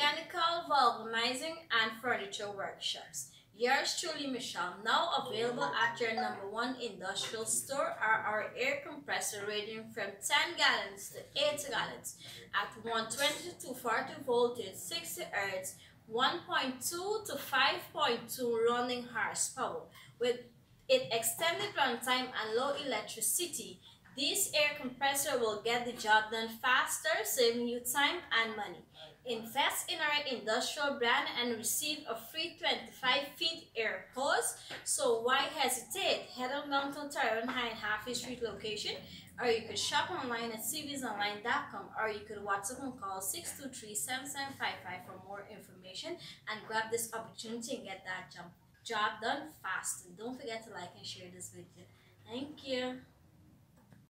mechanical, vulcanizing, and furniture workshops. Yours truly, Michelle, now available at your number one industrial store are our air compressor ranging from 10 gallons to 80 gallons at 120 to 40 voltage, 60 hertz, 1.2 to 5.2 running horsepower with it extended runtime and low electricity. This air compressor will get the job done faster, saving you time and money. Invest in our industrial brand and receive a free 25 feet air hose. So why hesitate? Head on down to Ontario High and Hadfield Street location or you could shop online at silviesonline.com or you could WhatsApp and call 623-7755 for more information and grab this opportunity and get that job, job done fast. And don't forget to like and share this video. Thank you.